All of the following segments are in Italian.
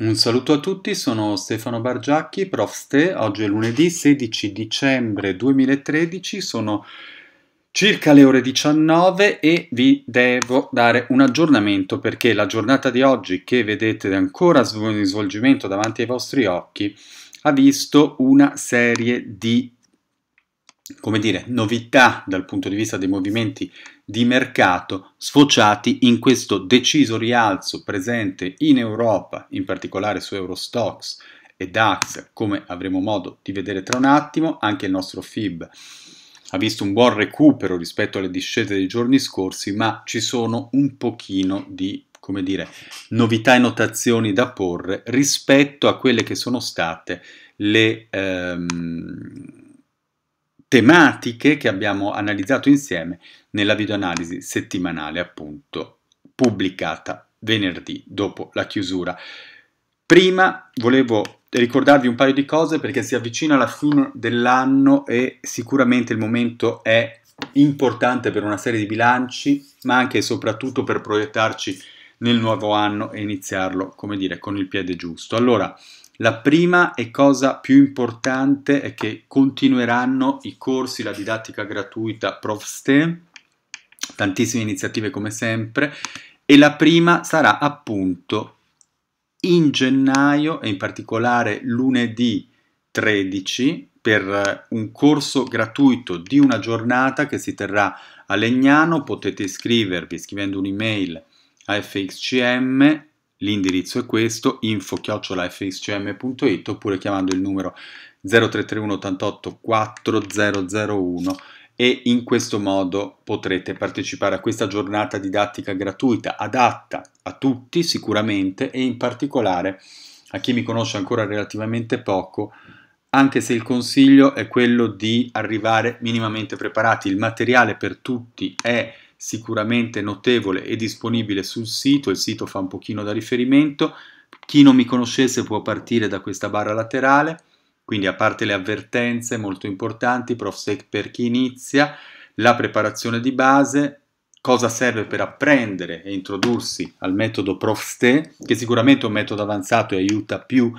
Un saluto a tutti, sono Stefano Bargiacchi, prof. Ste. Oggi è lunedì 16 dicembre 2013, sono circa le ore 19 e vi devo dare un aggiornamento perché la giornata di oggi che vedete ancora in svolgimento davanti ai vostri occhi ha visto una serie di come dire, novità dal punto di vista dei movimenti di mercato sfociati in questo deciso rialzo presente in Europa, in particolare su Eurostox e DAX, come avremo modo di vedere tra un attimo, anche il nostro FIB ha visto un buon recupero rispetto alle discese dei giorni scorsi, ma ci sono un pochino di come dire, novità e notazioni da porre rispetto a quelle che sono state le ehm, tematiche che abbiamo analizzato insieme nella videoanalisi settimanale appunto pubblicata venerdì dopo la chiusura. Prima volevo ricordarvi un paio di cose perché si avvicina la fine dell'anno e sicuramente il momento è importante per una serie di bilanci, ma anche e soprattutto per proiettarci nel nuovo anno e iniziarlo, come dire, con il piede giusto. Allora, la prima e cosa più importante è che continueranno i corsi, la didattica gratuita ProfSTE, tantissime iniziative come sempre, e la prima sarà appunto in gennaio e in particolare lunedì 13 per un corso gratuito di una giornata che si terrà a Legnano, potete iscrivervi scrivendo un'email a fxcm L'indirizzo è questo, info-fxcm.it oppure chiamando il numero 0331 88 4001 e in questo modo potrete partecipare a questa giornata didattica gratuita adatta a tutti sicuramente e in particolare a chi mi conosce ancora relativamente poco anche se il consiglio è quello di arrivare minimamente preparati. Il materiale per tutti è sicuramente notevole e disponibile sul sito, il sito fa un pochino da riferimento, chi non mi conoscesse può partire da questa barra laterale, quindi a parte le avvertenze molto importanti, ProfSec per chi inizia, la preparazione di base, cosa serve per apprendere e introdursi al metodo ProfSte, che sicuramente è un metodo avanzato e aiuta più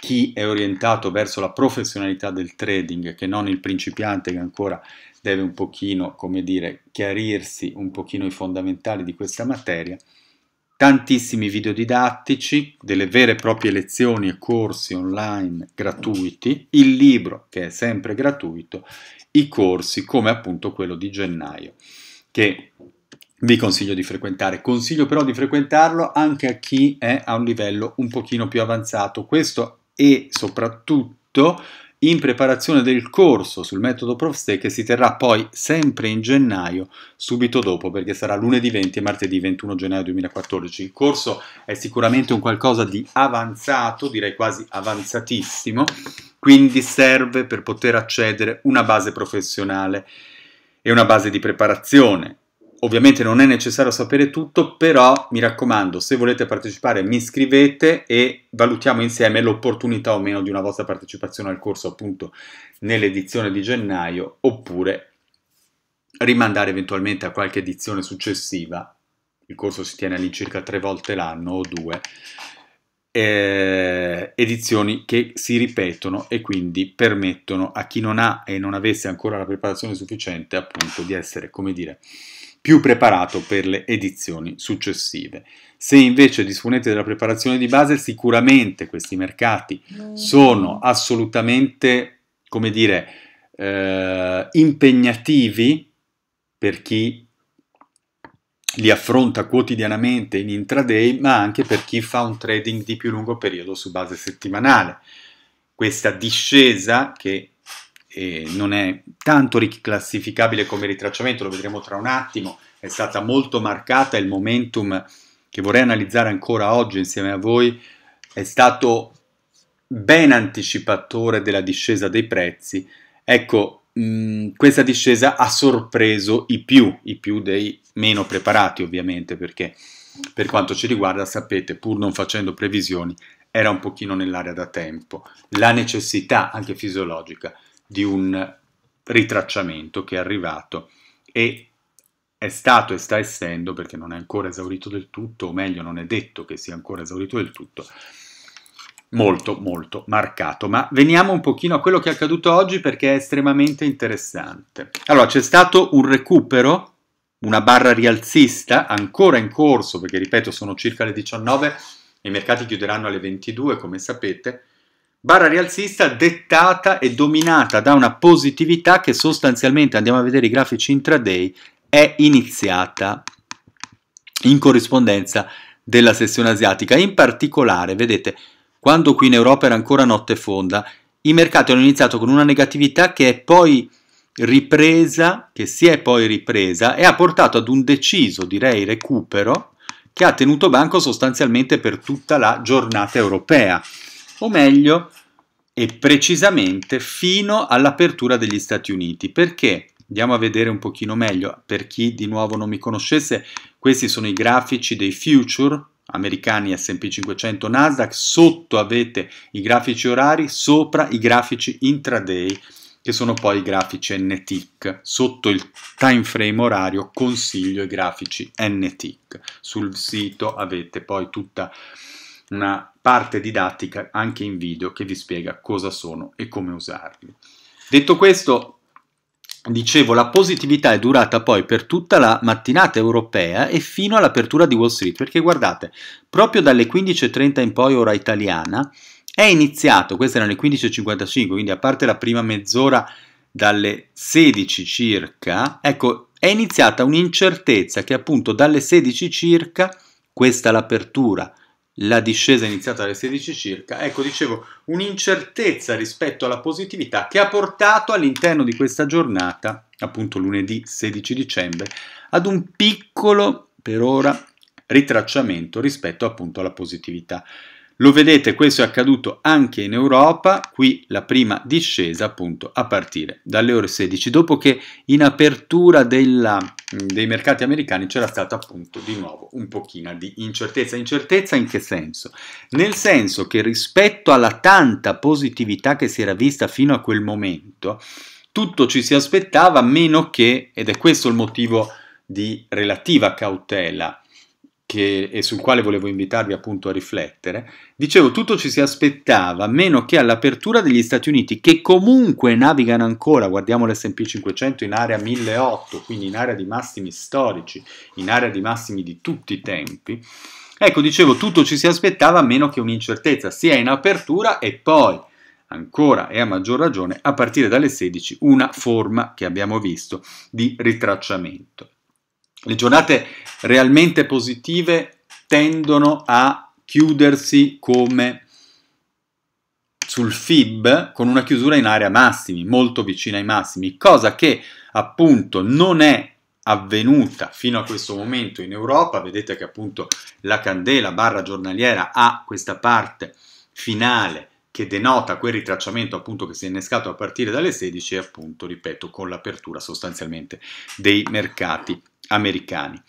chi è orientato verso la professionalità del trading che non il principiante che ancora deve un pochino, come dire, chiarirsi un pochino i fondamentali di questa materia, tantissimi video didattici, delle vere e proprie lezioni e corsi online gratuiti, il libro che è sempre gratuito, i corsi come appunto quello di gennaio che vi consiglio di frequentare. Consiglio però di frequentarlo anche a chi è a un livello un pochino più avanzato. Questo e soprattutto in preparazione del corso sul metodo ProfStay che si terrà poi sempre in gennaio, subito dopo, perché sarà lunedì 20 e martedì 21 gennaio 2014. Il corso è sicuramente un qualcosa di avanzato, direi quasi avanzatissimo, quindi serve per poter accedere una base professionale e una base di preparazione Ovviamente non è necessario sapere tutto, però mi raccomando, se volete partecipare mi scrivete e valutiamo insieme l'opportunità o meno di una vostra partecipazione al corso appunto nell'edizione di gennaio oppure rimandare eventualmente a qualche edizione successiva. Il corso si tiene all'incirca tre volte l'anno o due. Eh, edizioni che si ripetono e quindi permettono a chi non ha e non avesse ancora la preparazione sufficiente appunto di essere, come dire, più preparato per le edizioni successive. Se invece disponete della preparazione di base, sicuramente questi mercati sono assolutamente, come dire, eh, impegnativi per chi li affronta quotidianamente in intraday, ma anche per chi fa un trading di più lungo periodo su base settimanale. Questa discesa che eh, non è tanto riclassificabile come ritracciamento, lo vedremo tra un attimo, è stata molto marcata, il momentum che vorrei analizzare ancora oggi insieme a voi è stato ben anticipatore della discesa dei prezzi. Ecco, mh, questa discesa ha sorpreso i più, i più dei meno preparati ovviamente, perché per quanto ci riguarda, sapete, pur non facendo previsioni, era un pochino nell'area da tempo. La necessità, anche fisiologica, di un ritracciamento che è arrivato e è stato e sta essendo, perché non è ancora esaurito del tutto, o meglio non è detto che sia ancora esaurito del tutto, molto molto marcato. Ma veniamo un pochino a quello che è accaduto oggi perché è estremamente interessante. Allora, c'è stato un recupero, una barra rialzista ancora in corso, perché ripeto sono circa le 19 e i mercati chiuderanno alle 22 come sapete, barra rialzista dettata e dominata da una positività che sostanzialmente, andiamo a vedere i grafici intraday, è iniziata in corrispondenza della sessione asiatica. In particolare, vedete, quando qui in Europa era ancora notte fonda, i mercati hanno iniziato con una negatività che è poi ripresa, che si è poi ripresa e ha portato ad un deciso, direi, recupero che ha tenuto banco sostanzialmente per tutta la giornata europea, o meglio, e precisamente fino all'apertura degli Stati Uniti. Perché? Andiamo a vedere un pochino meglio. Per chi di nuovo non mi conoscesse, questi sono i grafici dei future americani S&P 500 Nasdaq, sotto avete i grafici orari, sopra i grafici intraday che sono poi i grafici NTIC. Sotto il time frame orario consiglio i grafici NTIC. Sul sito avete poi tutta una parte didattica anche in video che vi spiega cosa sono e come usarli. Detto questo, dicevo, la positività è durata poi per tutta la mattinata europea e fino all'apertura di Wall Street, perché guardate, proprio dalle 15.30 in poi ora italiana, è iniziato, queste erano le 15.55, quindi a parte la prima mezz'ora dalle 16 circa, ecco, è iniziata un'incertezza che appunto dalle 16 circa, questa l'apertura, la discesa è iniziata alle 16 circa, ecco dicevo un'incertezza rispetto alla positività che ha portato all'interno di questa giornata, appunto lunedì 16 dicembre, ad un piccolo per ora ritracciamento rispetto appunto alla positività. Lo vedete, questo è accaduto anche in Europa, qui la prima discesa appunto a partire dalle ore 16, dopo che in apertura della, dei mercati americani c'era stata appunto di nuovo un pochino di incertezza. Incertezza in che senso? Nel senso che rispetto alla tanta positività che si era vista fino a quel momento, tutto ci si aspettava meno che, ed è questo il motivo di relativa cautela, che, e sul quale volevo invitarvi appunto a riflettere, dicevo tutto ci si aspettava, meno che all'apertura degli Stati Uniti, che comunque navigano ancora, guardiamo l'S&P 500 in area 1008, quindi in area di massimi storici, in area di massimi di tutti i tempi, ecco dicevo tutto ci si aspettava meno che un'incertezza, sia in apertura e poi ancora e a maggior ragione a partire dalle 16 una forma che abbiamo visto di ritracciamento. Le giornate realmente positive tendono a chiudersi come sul FIB con una chiusura in area massimi, molto vicina ai massimi, cosa che appunto non è avvenuta fino a questo momento in Europa. Vedete che appunto la candela barra giornaliera ha questa parte finale che denota quel ritracciamento appunto che si è innescato a partire dalle 16 e appunto, ripeto, con l'apertura sostanzialmente dei mercati americani.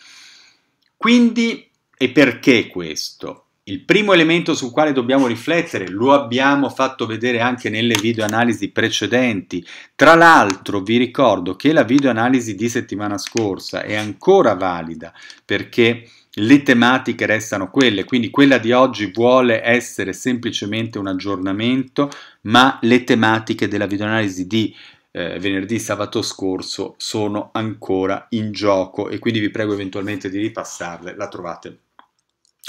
Quindi, e perché questo? Il primo elemento sul quale dobbiamo riflettere, lo abbiamo fatto vedere anche nelle videoanalisi precedenti. Tra l'altro vi ricordo che la videoanalisi di settimana scorsa è ancora valida perché le tematiche restano quelle, quindi quella di oggi vuole essere semplicemente un aggiornamento, ma le tematiche della videoanalisi di eh, venerdì sabato scorso sono ancora in gioco e quindi vi prego eventualmente di ripassarle, la trovate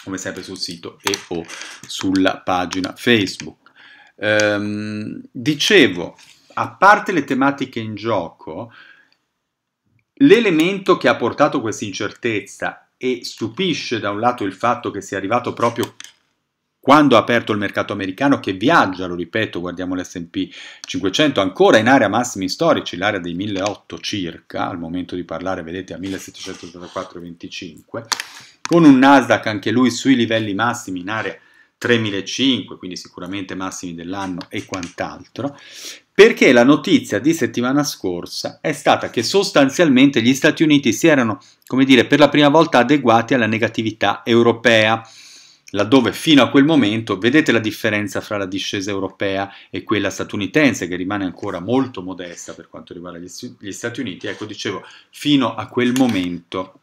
come sempre sul sito e o sulla pagina Facebook. Ehm, dicevo, a parte le tematiche in gioco, l'elemento che ha portato questa incertezza e stupisce da un lato il fatto che sia arrivato proprio quando ha aperto il mercato americano che viaggia, lo ripeto, guardiamo l'S&P 500 ancora in area massimi storici, l'area dei 1008 circa, al momento di parlare vedete a 1784,25, con un Nasdaq anche lui sui livelli massimi in area 3005, quindi sicuramente massimi dell'anno e quant'altro, perché la notizia di settimana scorsa è stata che sostanzialmente gli Stati Uniti si erano, come dire, per la prima volta adeguati alla negatività europea laddove fino a quel momento vedete la differenza fra la discesa europea e quella statunitense che rimane ancora molto modesta per quanto riguarda gli, Stati Uniti, ecco dicevo fino a quel momento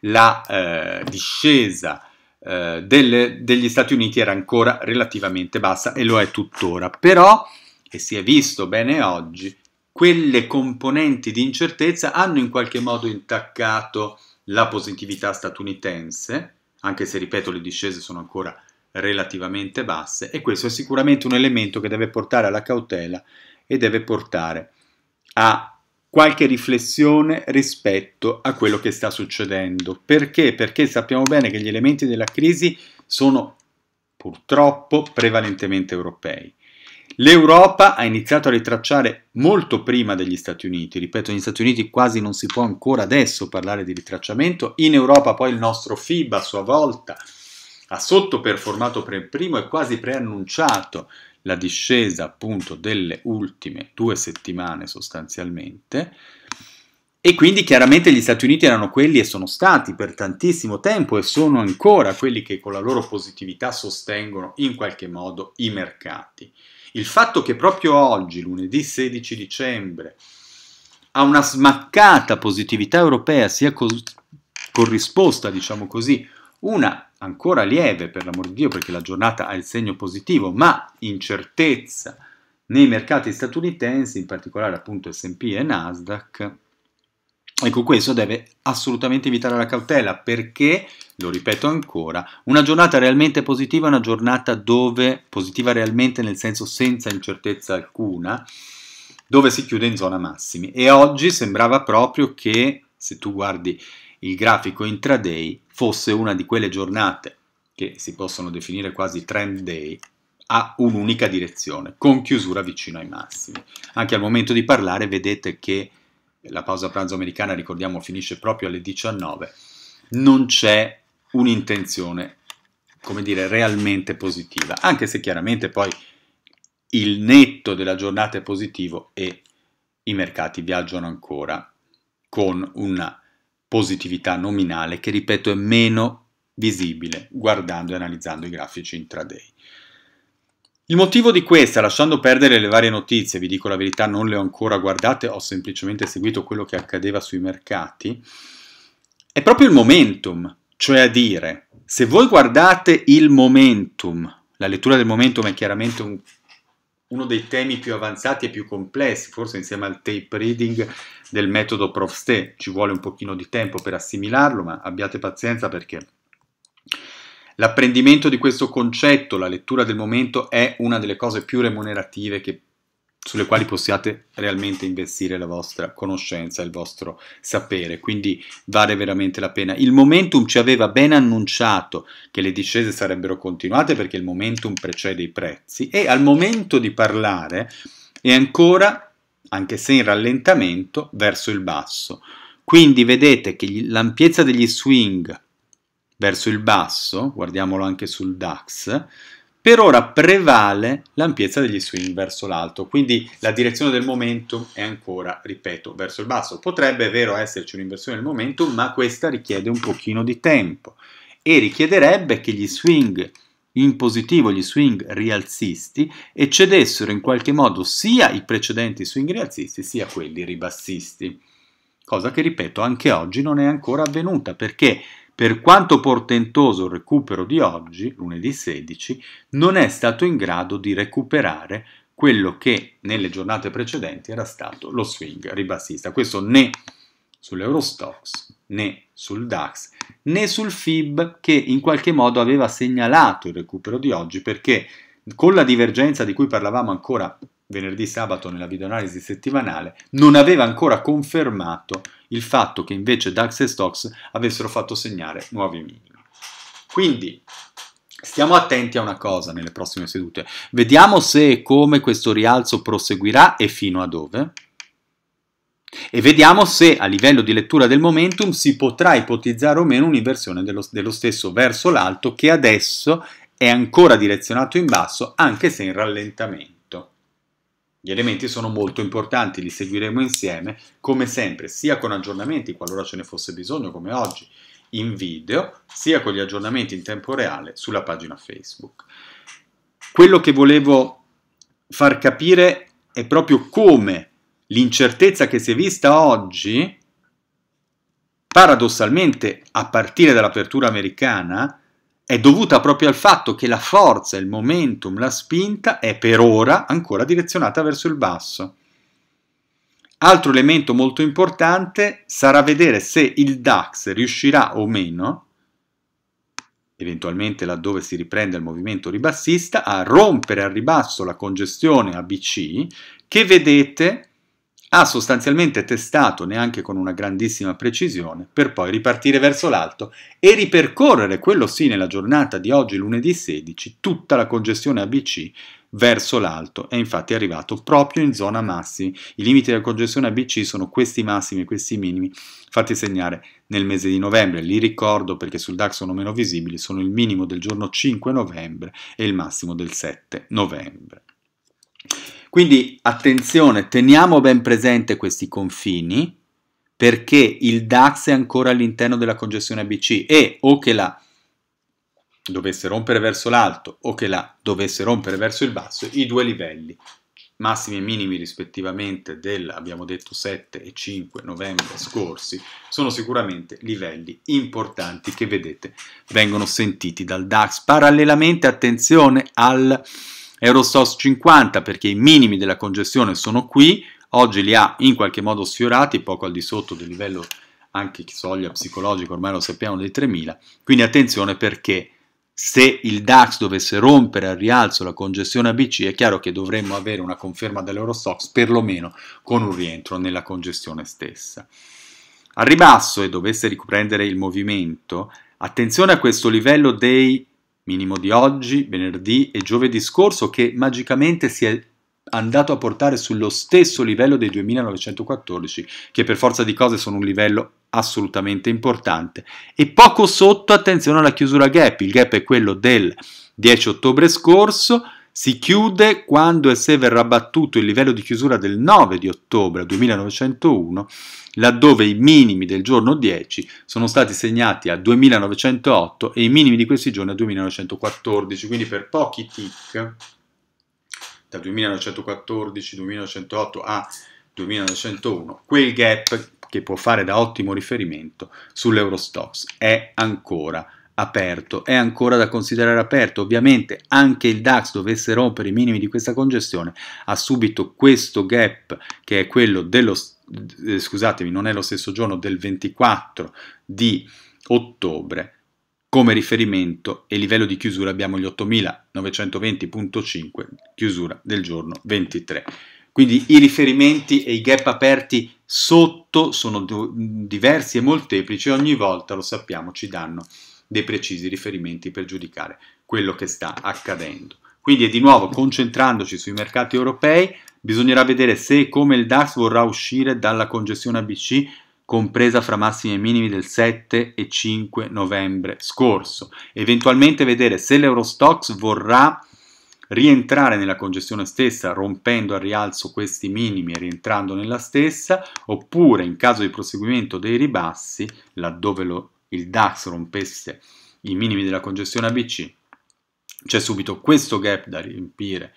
la eh, discesa eh, delle, degli Stati Uniti era ancora relativamente bassa e lo è tuttora, però, e si è visto bene oggi, quelle componenti di incertezza hanno in qualche modo intaccato la positività statunitense, anche se ripeto le discese sono ancora relativamente basse e questo è sicuramente un elemento che deve portare alla cautela e deve portare a qualche riflessione rispetto a quello che sta succedendo. Perché? Perché sappiamo bene che gli elementi della crisi sono purtroppo prevalentemente europei. L'Europa ha iniziato a ritracciare molto prima degli Stati Uniti, ripeto, negli Stati Uniti quasi non si può ancora adesso parlare di ritracciamento, in Europa poi il nostro FIB a sua volta ha sottoperformato per primo e quasi preannunciato la discesa appunto delle ultime due settimane sostanzialmente. E quindi chiaramente gli Stati Uniti erano quelli e sono stati per tantissimo tempo e sono ancora quelli che con la loro positività sostengono in qualche modo i mercati. Il fatto che proprio oggi, lunedì 16 dicembre, a una smaccata positività europea sia corrisposta, diciamo così, una ancora lieve per l'amor di Dio perché la giornata ha il segno positivo, ma incertezza nei mercati statunitensi, in particolare appunto S&P e Nasdaq, ecco questo deve assolutamente evitare la cautela perché, lo ripeto ancora, una giornata realmente positiva è una giornata dove, positiva realmente nel senso senza incertezza alcuna, dove si chiude in zona massimi e oggi sembrava proprio che, se tu guardi il grafico intraday fosse una di quelle giornate che si possono definire quasi trend day a un'unica direzione, con chiusura vicino ai massimi. Anche al momento di parlare vedete che la pausa pranzo americana, ricordiamo, finisce proprio alle 19, non c'è un'intenzione, come dire, realmente positiva, anche se chiaramente poi il netto della giornata è positivo e i mercati viaggiano ancora con una positività nominale che, ripeto, è meno visibile guardando e analizzando i grafici intraday. Il motivo di questa, lasciando perdere le varie notizie, vi dico la verità, non le ho ancora guardate, ho semplicemente seguito quello che accadeva sui mercati, è proprio il momentum, cioè a dire, se voi guardate il momentum, la lettura del momentum è chiaramente un uno dei temi più avanzati e più complessi, forse insieme al tape reading del metodo Profste. Ci vuole un pochino di tempo per assimilarlo, ma abbiate pazienza perché l'apprendimento di questo concetto, la lettura del momento, è una delle cose più remunerative che sulle quali possiate realmente investire la vostra conoscenza, il vostro sapere, quindi vale veramente la pena. Il momentum ci aveva ben annunciato che le discese sarebbero continuate perché il momentum precede i prezzi e al momento di parlare è ancora, anche se in rallentamento, verso il basso. Quindi vedete che l'ampiezza degli swing verso il basso, guardiamolo anche sul DAX, per ora prevale l'ampiezza degli swing verso l'alto, quindi la direzione del momentum è ancora, ripeto, verso il basso. Potrebbe, è vero, esserci un'inversione del momentum, ma questa richiede un pochino di tempo e richiederebbe che gli swing in positivo, gli swing rialzisti, eccedessero in qualche modo sia i precedenti swing rialzisti sia quelli ribassisti. Cosa che, ripeto, anche oggi non è ancora avvenuta perché per quanto portentoso il recupero di oggi, lunedì 16, non è stato in grado di recuperare quello che nelle giornate precedenti era stato lo swing ribassista. Questo né sull'Eurostox né sul DAX né sul FIB che in qualche modo aveva segnalato il recupero di oggi perché con la divergenza di cui parlavamo ancora venerdì sabato nella videoanalisi settimanale, non aveva ancora confermato il fatto che invece DAX e Stocks avessero fatto segnare nuovi minimi. Quindi stiamo attenti a una cosa nelle prossime sedute. Vediamo se e come questo rialzo proseguirà e fino a dove. E vediamo se a livello di lettura del momentum si potrà ipotizzare o meno un'inversione dello, dello stesso verso l'alto che adesso è ancora direzionato in basso anche se in rallentamento. Gli elementi sono molto importanti, li seguiremo insieme, come sempre, sia con aggiornamenti, qualora ce ne fosse bisogno, come oggi, in video sia con gli aggiornamenti in tempo reale sulla pagina Facebook. Quello che volevo far capire è proprio come l'incertezza che si è vista oggi, paradossalmente a partire dall'apertura americana, è dovuta proprio al fatto che la forza, il momentum, la spinta è per ora ancora direzionata verso il basso. Altro elemento molto importante sarà vedere se il DAX riuscirà o meno, eventualmente laddove si riprende il movimento ribassista, a rompere al ribasso la congestione ABC che vedete ha sostanzialmente testato neanche con una grandissima precisione per poi ripartire verso l'alto e ripercorrere, quello sì nella giornata di oggi lunedì 16, tutta la congestione ABC verso l'alto è infatti arrivato proprio in zona massimi. I limiti della congestione ABC sono questi massimi e questi minimi fatti segnare nel mese di novembre. Li ricordo perché sul DAX sono meno visibili, sono il minimo del giorno 5 novembre e il massimo del 7 novembre. Quindi attenzione, teniamo ben presente questi confini perché il DAX è ancora all'interno della congestione ABC e o che la dovesse rompere verso l'alto o che la dovesse rompere verso il basso, i due livelli massimi e minimi rispettivamente del, abbiamo detto, 7 e 5 novembre scorsi, sono sicuramente livelli importanti che vedete vengono sentiti dal DAX. Parallelamente, attenzione al Eurostox 50 perché i minimi della congestione sono qui, oggi li ha in qualche modo sfiorati, poco al di sotto del livello anche soglia psicologica, ormai lo sappiamo, dei 3000, quindi attenzione perché se il DAX dovesse rompere al rialzo la congestione ABC, è chiaro che dovremmo avere una conferma dell'Eurostox perlomeno con un rientro nella congestione stessa. Al ribasso e dovesse riprendere il movimento, attenzione a questo livello dei minimo di oggi, venerdì e giovedì scorso che magicamente si è andato a portare sullo stesso livello dei 2914, che per forza di cose sono un livello assolutamente importante. E poco sotto, attenzione alla chiusura gap, il gap è quello del 10 ottobre scorso, si chiude quando e se verrà battuto il livello di chiusura del 9 di ottobre 2901, laddove i minimi del giorno 10 sono stati segnati a 2908 e i minimi di questi giorni a 2914, quindi per pochi tick, da 2914, 2908 a 2901, quel gap che può fare da ottimo riferimento sull'Eurostox è ancora aperto, è ancora da considerare aperto. Ovviamente anche il DAX dovesse rompere i minimi di questa congestione, ha subito questo gap che è quello dello eh, scusatemi, non è lo stesso giorno del 24 di ottobre come riferimento e livello di chiusura abbiamo gli 8920.5 chiusura del giorno 23. Quindi i riferimenti e i gap aperti sotto sono diversi e molteplici ogni volta, lo sappiamo, ci danno dei precisi riferimenti per giudicare quello che sta accadendo. Quindi di nuovo concentrandoci sui mercati europei, bisognerà vedere se e come il DAX vorrà uscire dalla congestione ABC compresa fra massimi e minimi del 7 e 5 novembre scorso. Eventualmente vedere se l'Eurostox vorrà rientrare nella congestione stessa rompendo al rialzo questi minimi e rientrando nella stessa, oppure in caso di proseguimento dei ribassi, laddove lo, il DAX rompesse i minimi della congestione ABC, c'è subito questo gap da riempire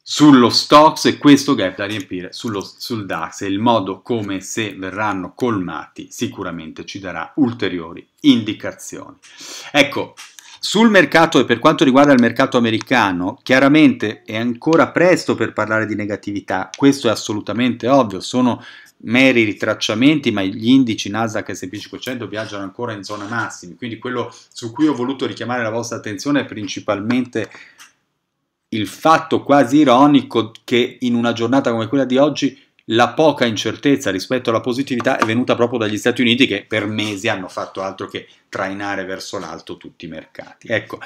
sullo Stocks e questo gap da riempire sullo, sul DAX e il modo come se verranno colmati sicuramente ci darà ulteriori indicazioni. Ecco, sul mercato e per quanto riguarda il mercato americano, chiaramente è ancora presto per parlare di negatività, questo è assolutamente ovvio, sono meri ritracciamenti, ma gli indici Nasdaq e S&P 500 viaggiano ancora in zona massimi, quindi quello su cui ho voluto richiamare la vostra attenzione è principalmente il fatto quasi ironico che in una giornata come quella di oggi la poca incertezza rispetto alla positività è venuta proprio dagli Stati Uniti che per mesi hanno fatto altro che trainare verso l'alto tutti i mercati. Ecco,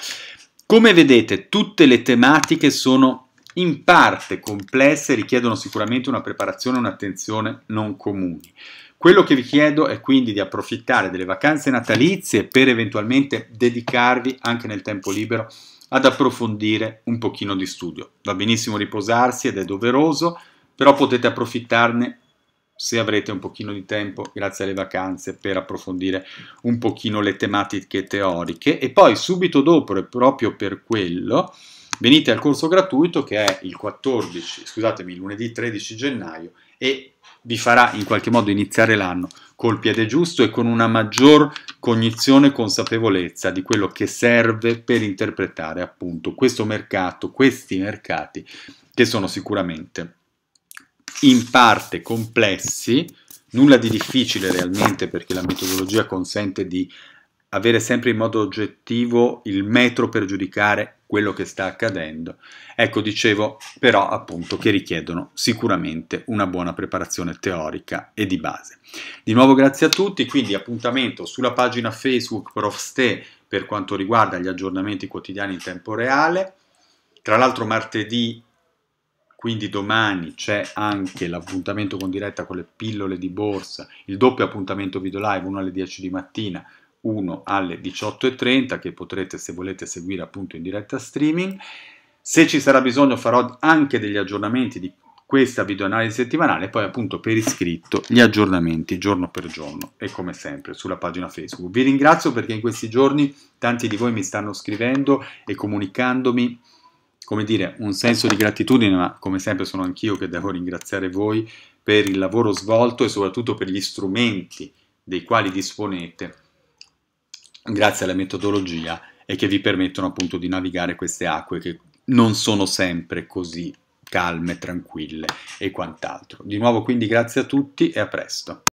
come vedete tutte le tematiche sono in parte complesse, richiedono sicuramente una preparazione e un'attenzione non comuni. Quello che vi chiedo è quindi di approfittare delle vacanze natalizie per eventualmente dedicarvi anche nel tempo libero ad approfondire un pochino di studio. Va benissimo riposarsi ed è doveroso, però potete approfittarne se avrete un pochino di tempo grazie alle vacanze per approfondire un pochino le tematiche teoriche e poi subito dopo e proprio per quello venite al corso gratuito che è il 14, scusatemi, lunedì 13 gennaio e vi farà in qualche modo iniziare l'anno col piede giusto e con una maggior cognizione e consapevolezza di quello che serve per interpretare appunto questo mercato, questi mercati che sono sicuramente in parte complessi, nulla di difficile realmente perché la metodologia consente di avere sempre in modo oggettivo il metro per giudicare quello che sta accadendo. Ecco, dicevo però appunto che richiedono sicuramente una buona preparazione teorica e di base. Di nuovo grazie a tutti, quindi appuntamento sulla pagina Facebook Profste per quanto riguarda gli aggiornamenti quotidiani in tempo reale. Tra l'altro martedì quindi domani c'è anche l'appuntamento con diretta con le pillole di borsa, il doppio appuntamento video live, uno alle 10 di mattina, uno alle 18.30 che potrete se volete seguire appunto in diretta streaming. Se ci sarà bisogno farò anche degli aggiornamenti di questa videoanalisi settimanale e poi appunto per iscritto gli aggiornamenti giorno per giorno e come sempre sulla pagina Facebook. Vi ringrazio perché in questi giorni tanti di voi mi stanno scrivendo e comunicandomi come dire, un senso di gratitudine, ma come sempre sono anch'io che devo ringraziare voi per il lavoro svolto e soprattutto per gli strumenti dei quali disponete grazie alla metodologia e che vi permettono appunto di navigare queste acque che non sono sempre così calme, tranquille e quant'altro. Di nuovo quindi grazie a tutti e a presto.